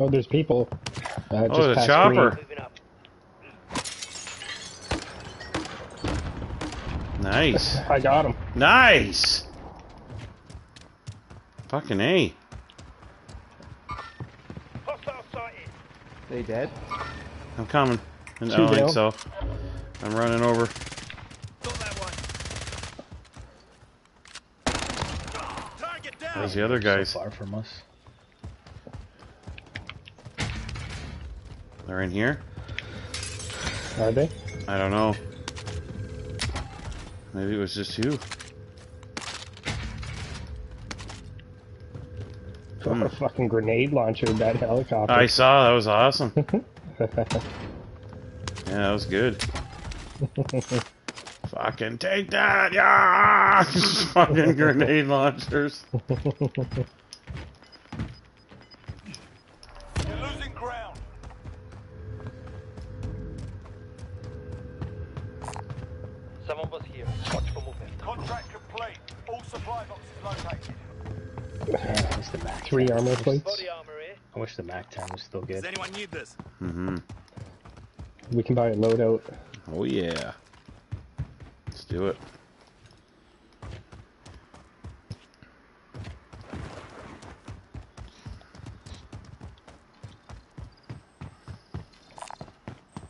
Oh, there's people. Uh, just Oh, the chopper. green. Nice. I got him. Nice! Fucking A. Hostile. They dead? I'm coming. I don't think so. I'm running over. Got that one. Target down. There's the other guys. So far from us. They're in here? Are they? I don't know. Maybe it was just you. Oh, a hmm. fucking grenade launcher, that helicopter. I saw. That was awesome. yeah, that was good. Fucking take that! Yeah! Fucking grenade launchers. Mac Three 10 armor plates. Body armor. I wish the Mac 10 was still good. anyone need this? Mm-hmm. We can buy a loadout. Oh yeah. Let's do it.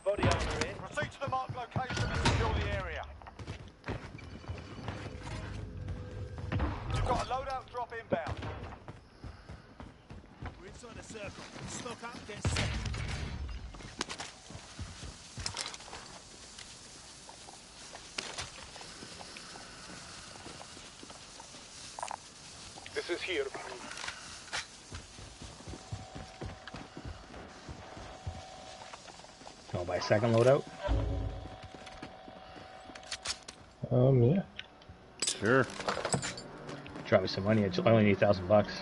Body armor here. Proceed to the marked location and secure the area. You've got a loadout drop inbound. We're the circle. Stock up, get set. This is here. You want to buy a second loadout? Um, yeah. Sure. Drop me some money. I only need a thousand bucks.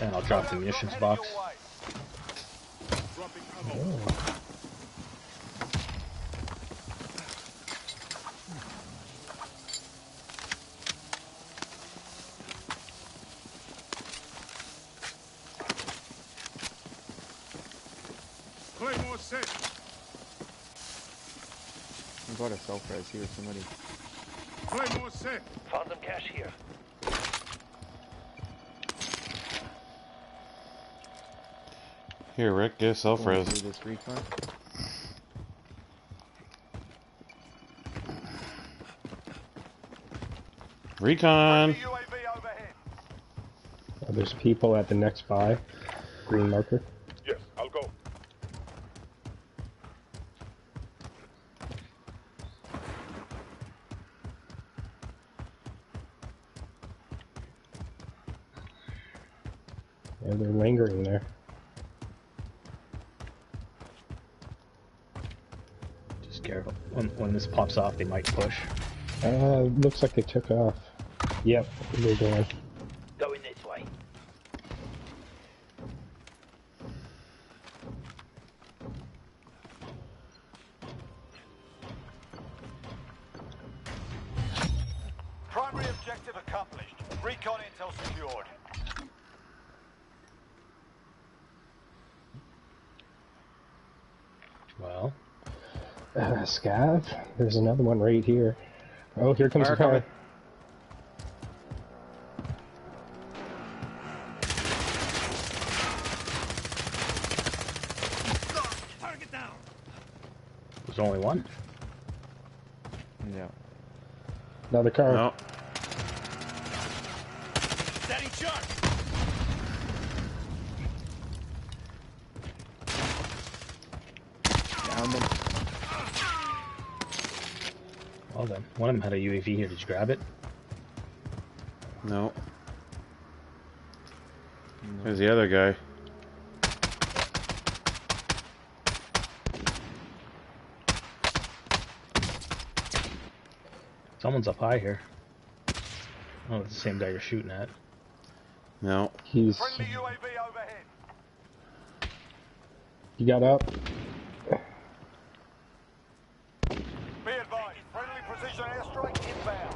And I'll drop the munitions box. your way. Dropping ammo. Claymore set. I got a self-res here, somebody. Claymore set. Found some cash here. Here, Rick, get a self res. this recon. Recon. UAV. Oh, there's people at the next buy. Green marker. Yes, I'll go. Yeah, they're lingering there. Just careful. When, when this pops off, they might push. Uh, looks like they took off. Yep, they're going. Going this way. Primary objective accomplished. Recon intel secured. Well, Uh, Scav? There's another one right here. Oh, here comes Fire a car. coming. There's only one. Yeah. Another car. No. Setting shot. Down them. Well then, one of them had a UAV here. Did you grab it? No. There's the other guy. Someone's up high here. Oh, it's the same guy you're shooting at. No. He's. Friendly UAV overhead. He got up. Be advised, friendly precision airstrike inbound.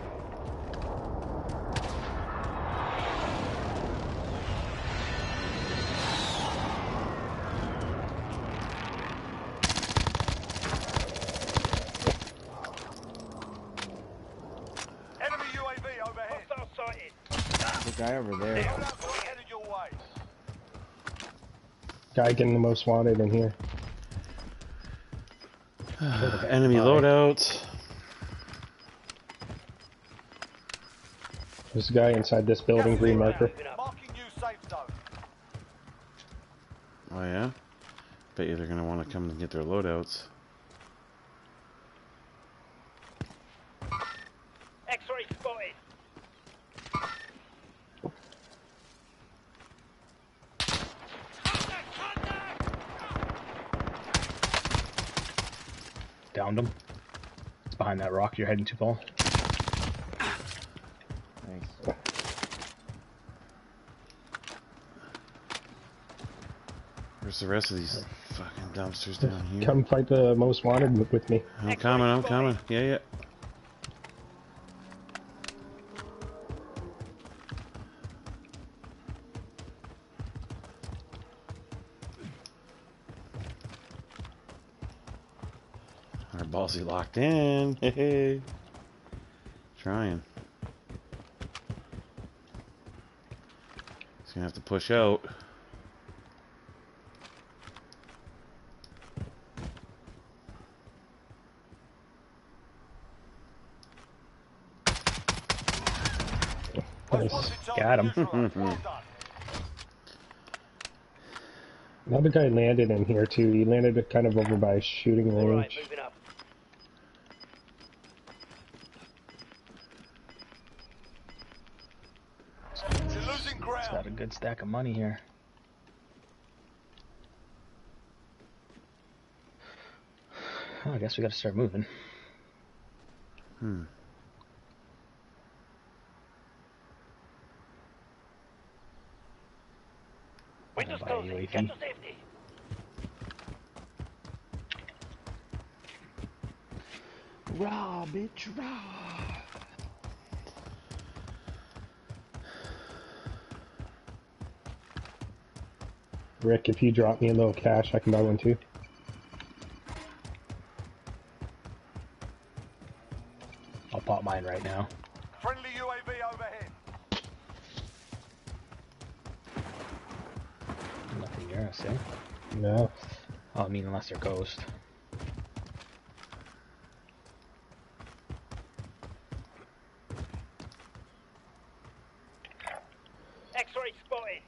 The guy over there. Loadout drop headed your way. Guy getting the most wanted in here. Enemy loadouts. There's a guy inside this building, green marker. Marking new safe zone. Oh yeah. Bet you they're gonna want to come and get their loadouts. X-ray spotted. Downed him. It's behind that rock you're heading to, Paul. Nice. Where's the rest of these fucking dumpsters down here? Come fight the most wanted with- with me. I'm coming. I'm coming. Yeah, yeah. Ballsy locked in. Hey, hey. Trying. He's gonna have to push out. Nice. Got him. target neutralized. Well done. Another guy landed in here too. He landed kind of over by shooting All right, range. Moving up. You're losing It's ground. got a good stack of money here. Well, I guess we gotta start moving. Hmm. Windows Buy a closing. Get to safety. Raw, bitch, raw. Rick, if you drop me a little cash, I can buy one too. I'll pop mine right now. Friendly UAV overhead. Nothing near I eh? No. Oh, I mean, unless they're ghost. X-ray spotted.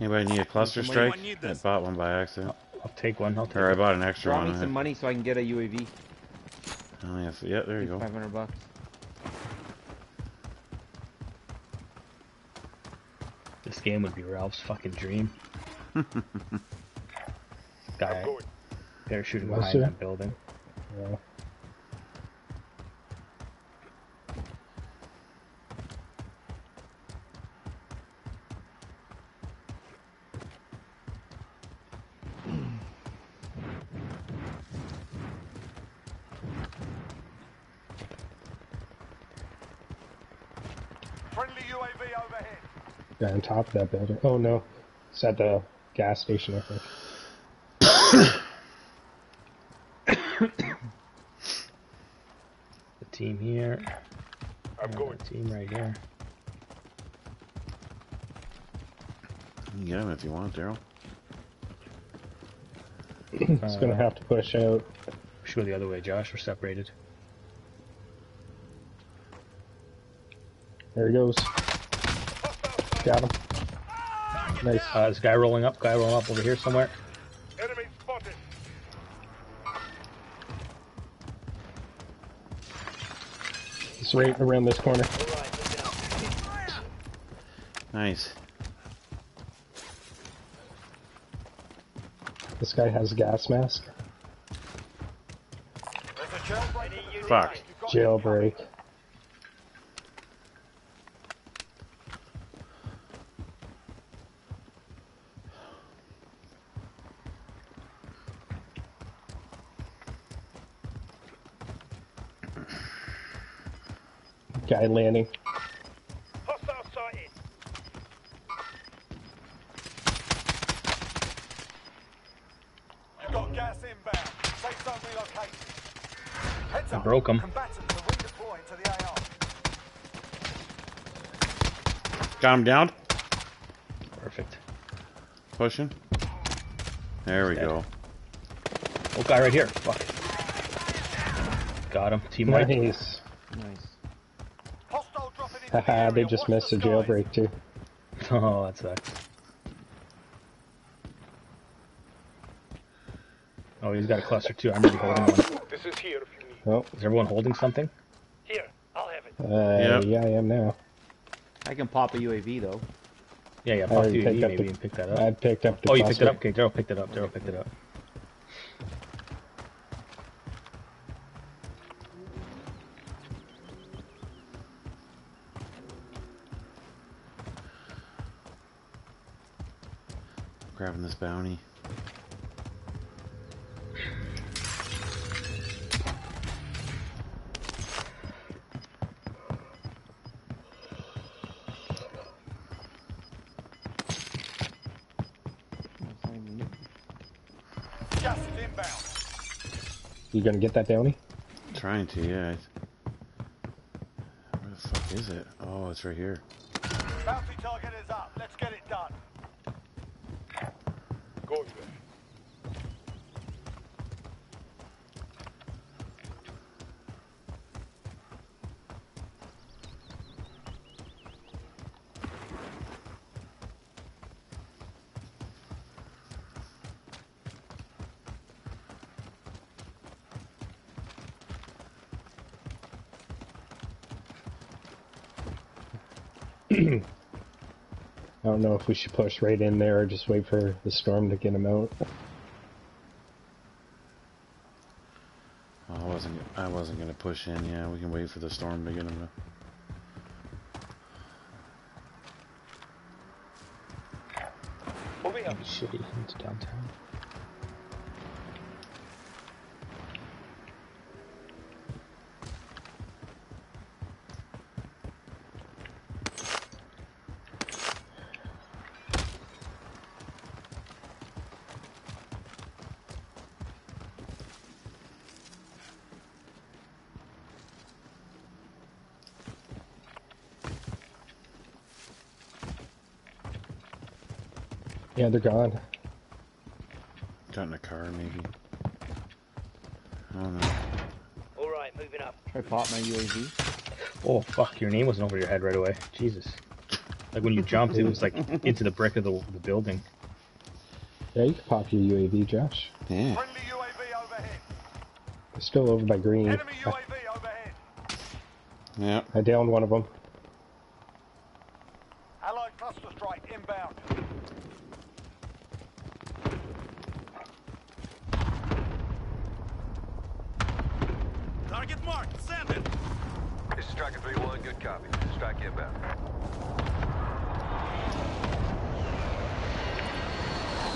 Anybody need a cluster Somebody strike? I bought one by accident. I'll take one. I'll take Or I bought an extra Draw me some money so I can get a UAV. I only have, yeah, there you go. 500 bucks. This game would be Ralph's fucking dream. Guy, they're shooting behind that building. Yeah. Friendly UAV overhead. Guy on top of that building. Oh no. It's at the gas station, I think. The team here. I'm going. Team right here. You can get him if you want, Daryl. It's gonna uh, have to push out. We should go the other way, Josh. We're separated. There he goes. Got him. Nice. Uh, this guy rolling up. Guy rolling up over here somewhere. Enemy spotted. He's right around this corner. All right, moving up. Nice. This guy has a gas mask. There's jailbreak. Fuck. ready. You've Jailbreak. Guy landing. Hostile sighted. You've got gas inbound. Safe zone relocated. Heads up. broke 'em. Combatants are redeploying to the AR. Got him down. Perfect. Pushing. There we Dead. go. Oh, guy right here. Fuck. Got him. Team wipe. Nice. Nice. Hostile dropping into the Haha, area. they just missed the a jailbreak too. Oh, that sucks. Oh, he's got a cluster too. I'm already holding one. This is here if you need. Oh, Is everyone holding something? Here, I'll have it. uh, Yep. yeah, I am now. I can pop a UAV though. Yeah, yeah. I Pop already UAV maybe the- and pick that up. I picked up the oh, you picked it up. Okay, Daryl picked it up. Daryl picked it up. Grabbing this bounty. That's not even new. Gas is inbound. You gonna get that downy? Trying to, yeah. Where the fuck is it? Oh, it's right here. Bounty target is up. Let's get it done. Go there. I don't know if we should push right in there or just wait for the storm to get him out. Oh, I wasn't. I wasn't gonna push in. Yeah, we can wait for the storm to get him. Moving up. Shitty. It's downtown. Yeah, they're gone. Got in a car, maybe. I don't know. All right, moving up. Try pop my UAV. Oh fuck! Your name wasn't over your head right away. Jesus. Like when you jumped, it was like into the brick of the, the building. Yeah, you can pop your UAV, Josh. Yeah. Friendly UAV overhead. They're still over by green. Enemy UAV overhead. Yeah. I downed one of them. Allied cluster strike inbound. Target marked. Send it. This is Striker 3-1, good copy. Strike inbound.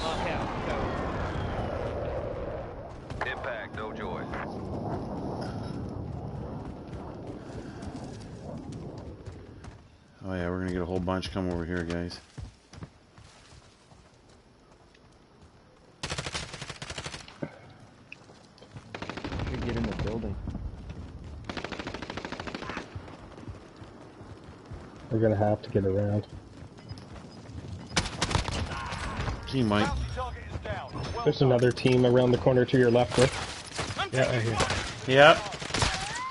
Knock out. Go. Impact, no joy. Oh yeah, we're gonna get a whole bunch come over here, guys. Should get in the building. We're gonna have to get around. Team Mike. Bounty target is down. Well There's another team around the corner to your left. Rick. Yeah, right here. Yep.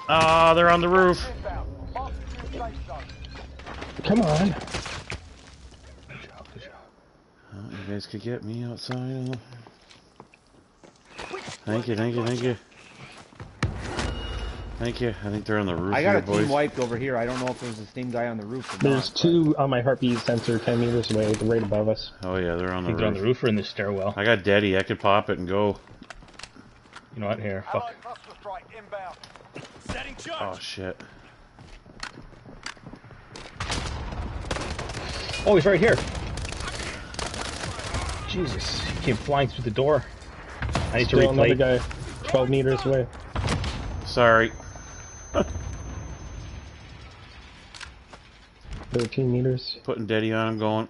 Ah, they're on the roof. Inbound. Mark the new safe zone. Come on. Good job. Good job. Oh, you guys could get me outside. Thank you, thank you, thank you. Thank you. I think they're on the roof I got here, a team wiped over here. I don't know if it was the same guy on the roof or There's not. two on my heartbeat sensor 10 meters away, right above us. Oh yeah, they're on I the think they're on the roof. roof or in the stairwell. I got Daddy. I could pop it and go. You know what? Here, fuck. Allied cluster strike strike inbound. Setting Oh shit. Oh, he's right here. Jesus, he came flying through the door. I need Still to another guy 12 meters away. Sorry. 13 meters. Putting Daddy on him going.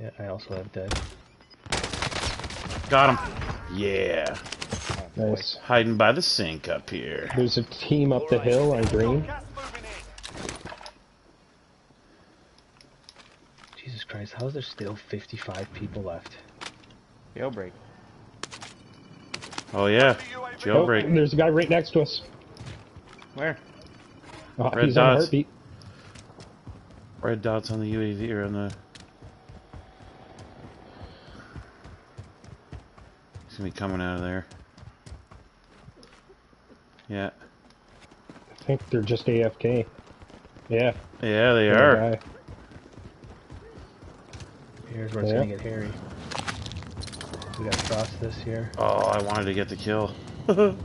Yeah, I also have dead. Got him. Yeah. Nice. Hiding by the sink up here. There's a team up the hill on green. Gas moving in. Jesus Christ, how is there still 55 people left? Jailbreak. Oh yeah. Oh, Jailbreak. there's a guy right next to us. Where? Oh, Red he's dots. heartbeat. Red dots on the UAV or on the. He's gonna be coming out of there. Yeah. I think they're just AFK. Yeah. Yeah, they there's are. guy. Here's where it's Yeah. gonna get hairy. We gotta cross this here. Oh, I wanted to get the kill.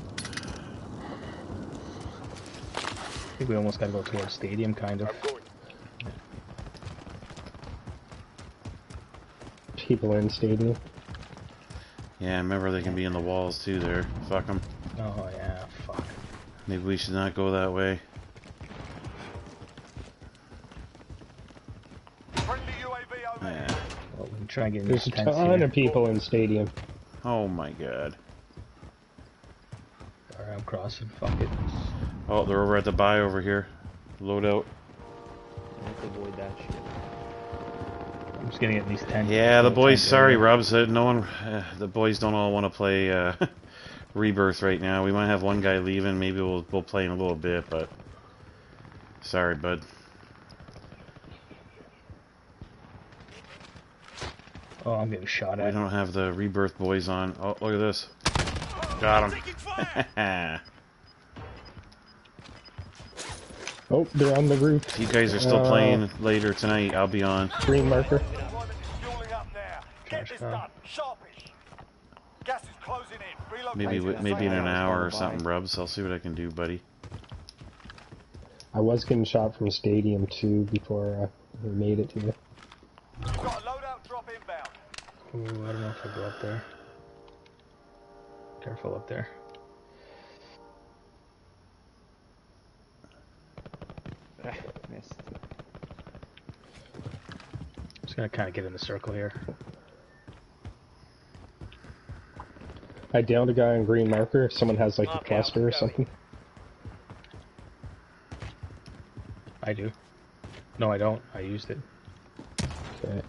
I think we almost gotta go towards stadium, kind of. People in stadium. yeah, remember they can be in the walls too there. Fuck them. Oh yeah, fuck. Maybe we should not go that way. Friendly UAV over Yeah. Well, we try and There's a ton here. of people in stadium. Oh my god. Alright, I'm crossing. Fuck it. Oh, they're over at the buy over here. Loadout. Let's avoid that shit. I'm just gonna get in these tents. Yeah, the boys. Sorry, area. Rob said no one. Uh, the boys don't all want to play uh, Rebirth right now. We might have one guy leaving. Maybe we'll we'll play in a little bit, but sorry, bud. Oh, I'm getting shot We at. don't have the Rebirth boys on. Oh, look at this. Got Taking him. Oh, they're on the roof. if you guys are still Uh, playing later tonight, I'll be on. Green marker. Deployment is fueling up now. Get Trash this can. done. Sharpish. Gas is closing in. Relocate Maybe to wi- the maybe in an hour or something, Rubs. I'll see what I can do, buddy. I was getting shot from stadium too before I made it to you. Got a loadout drop inbound. Ooh, I don't know if I go up there. Careful up there. Ah, missed. Just gonna kind of get in the circle here. I downed a guy on green marker. If someone has like a Okay, cluster or going. something. I do. No, I don't. I used it. Okay.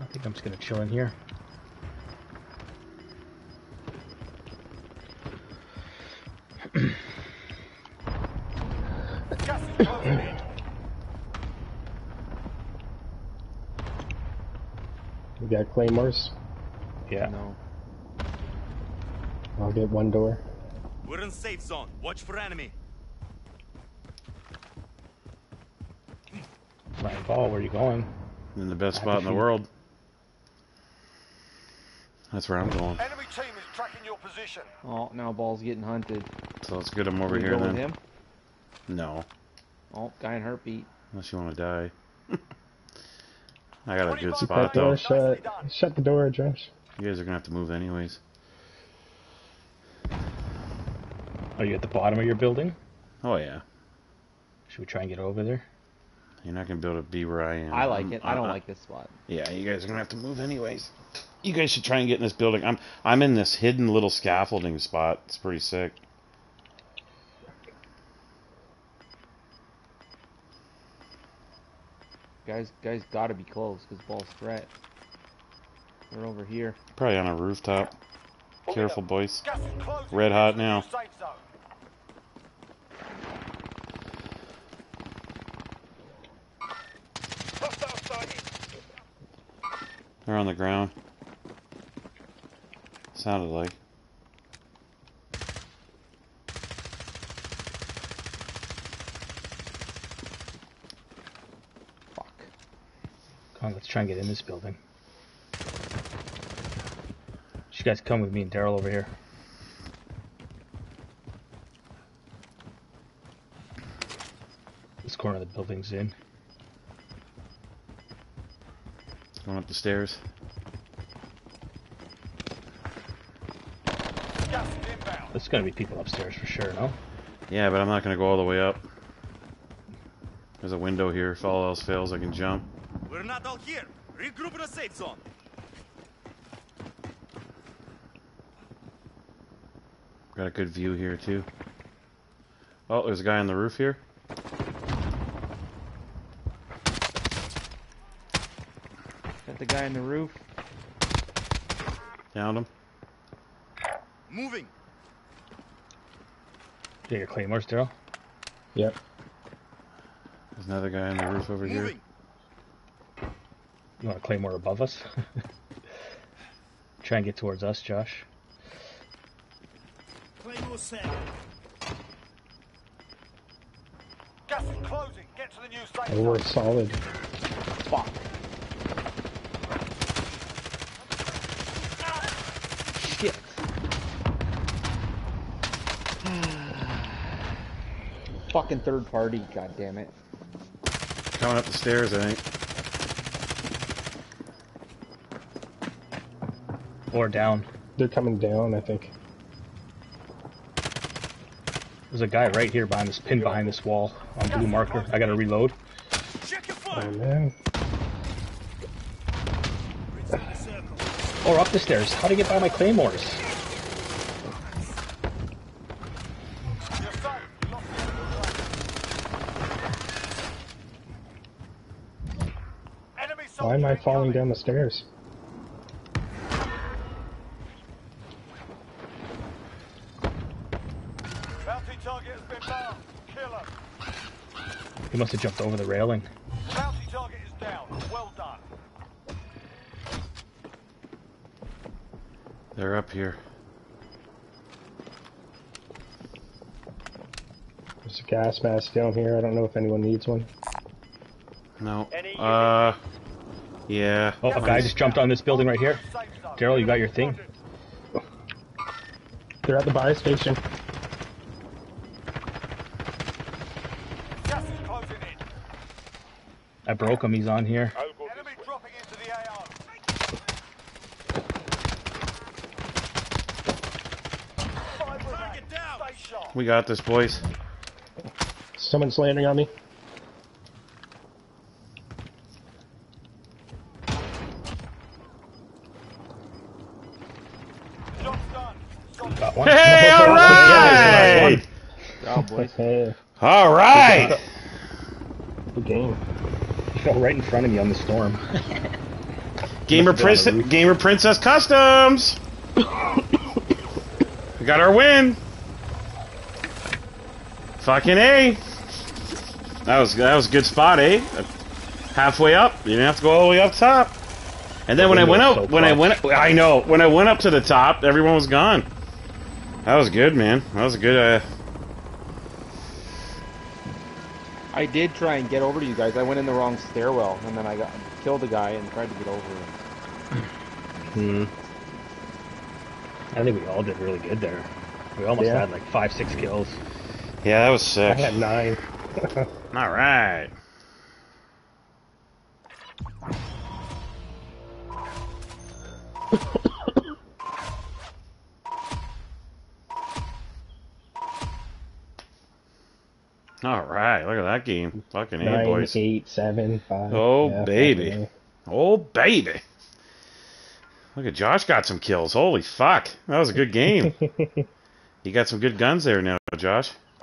I think I'm just gonna chill in here. We got claymores. Yeah. No. I'll get one door. We're in safe zone. Watch for enemy. Ryan Ball, where are you going? In the best spot in the world. That's where I'm going. Enemy team is tracking your position. Oh, now ball's getting hunted. So let's get him over We here go with then. him. No, Oh, guy in heartbeat. unless you want to die. I got a good spot That door though. Shut. Shut the door, Josh. You guys are gonna have to move anyways. Are you at the bottom of your building? Oh yeah, Should we try and get over there? you're not gonna be able to be where I am. I like I'm- it. I don't uh, like this spot. Yeah, you guys are gonna have to move anyways. You guys should try and get in this building. I'm I'm in this hidden little scaffolding spot. It's pretty sick. Guys, guys gotta be close because ball's threat. They're over here. Probably on a rooftop. Oh, Careful, boys. Gas is closing Red hot now. Safe zone. Hostile sighted. They're on the ground. Sounded like. On, let's try and get in this building. You guys come with me and Daryl over here. This corner of the building's in. Going up the stairs. Gas is inbound. There's gonna be people upstairs for sure, no? Yeah, but I'm not gonna go all the way up. There's a window here. If all else fails, I can jump. We're not all here. Regroup in a safe zone. Got a good view here too. Oh, there's a guy on the roof here. Got the guy on the roof. Downed him. Moving. Get your claymores, Daryl. Yep. There's another guy on the roof over here. Moving. You want a claymore above us? Try and get towards us, Josh. Claymore set. Gas is closing. Get to the new safe Oh, we're solid. Fuck. Shit. Fucking third party, god damn it. Coming up the stairs, I think. Or down. They're coming down, I think. There's a guy right here behind this pin behind this wall on blue marker. I gotta reload. Oh man. Or up the stairs. How do to get by my claymores? You're safe. You lost the enemy flag. Enemy Why am I falling down the stairs? Bounty target has been marked. Kill him. He must have jumped over the railing. Bounty target is down. Well done. They're up here. There's a gas mask down here. I don't know if anyone needs one. No. Any Uh. Yeah. Oh, a guy just jumped on this building right here. Daryl, you got your thing? They're at the buy station. Gas is closing in. I broke him. He's on here. Enemy dropping into the AO. Five remain. Target down. Stay sharp. We got this, boys. Someone's landing on me. Job's done. Solid. Got one. Hey, all right! Job, boys. All right! good game. Fell right in front of me on the storm. Gamer, Must have been on Prince- Gamer Princess Customs! we got our win! Fucking A! That was that was a good spot, eh? Halfway up. You didn't have to go all the way up top. And then when I went up, so when I went, I know when I went up to the top, everyone was gone. That was good, man. That was a good. Uh, I did try and get over to you guys. I went in the wrong stairwell, and then I got killed a guy and tried to get over. Hmm. I think we all did really good there. We almost Yeah. had like five, six kills. yeah, that was sick. I had nine. All right. All right, look at that game. Fucking Nine, boys. eight, seven, five. Oh, Yeah, baby. fucking Oh, baby. Look at Josh got some kills. Holy fuck. That was a good game. You got some good guns there now, Josh.